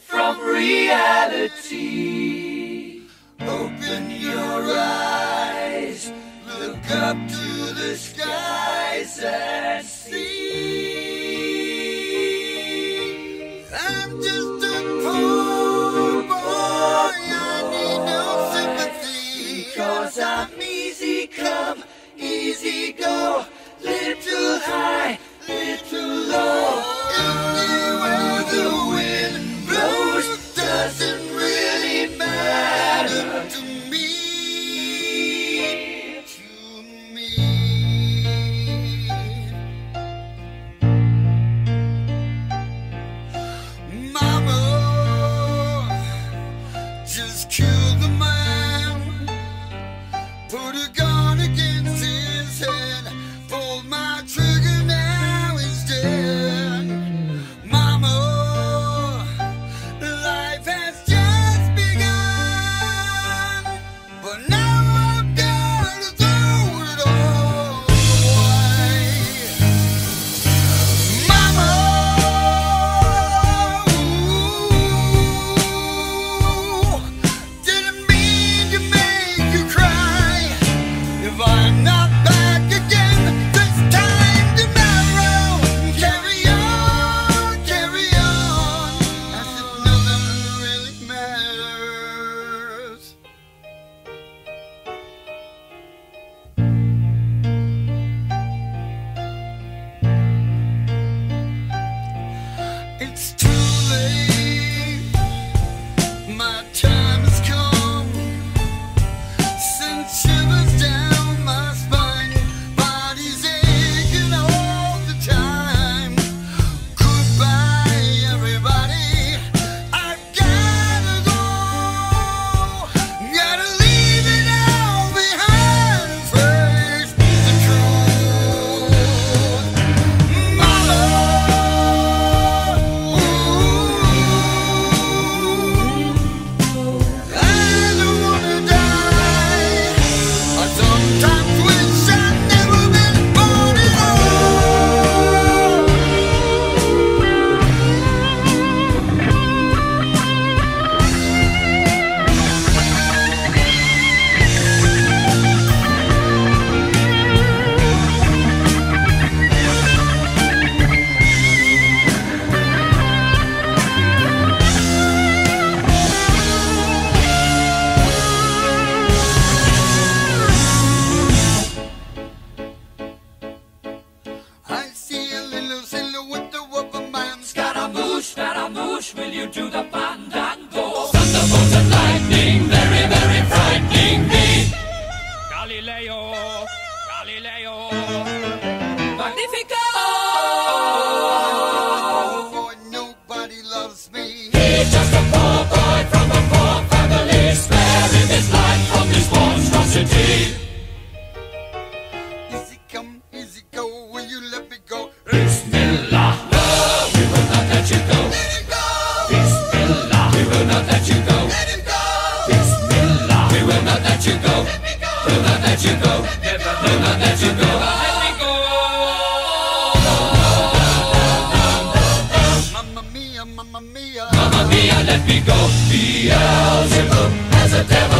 from reality. Open your eyes, look up to the skies and see. just kill the man, put a gun. you to the fandango. Thunderbolt and lightning, very, very frightening me. Galileo, Galileo, Magnifico. Oh, oh, oh, nobody loves me. let you go. Let you go. Let me go. Mamma mia, mamma mia. Mamma mia, let me go. Beelzebub has a devil.